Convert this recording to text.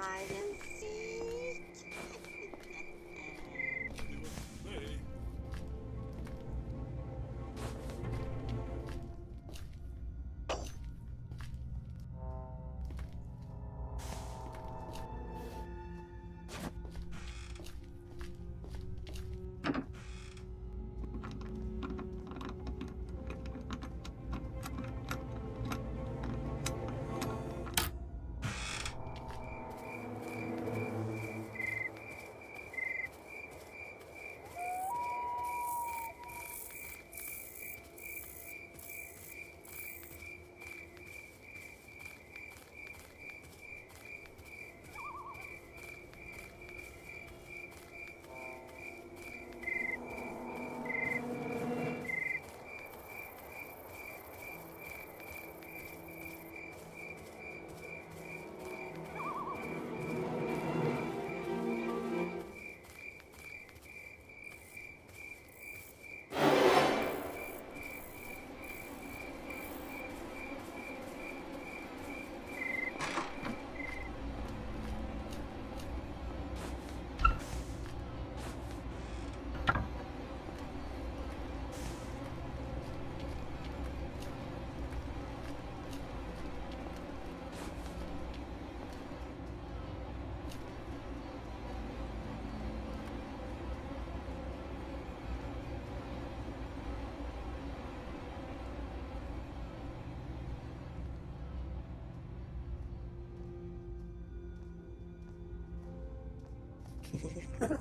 hide. ハハハハ。